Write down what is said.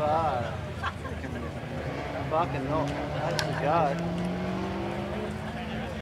fuck. fucking no. That's a god.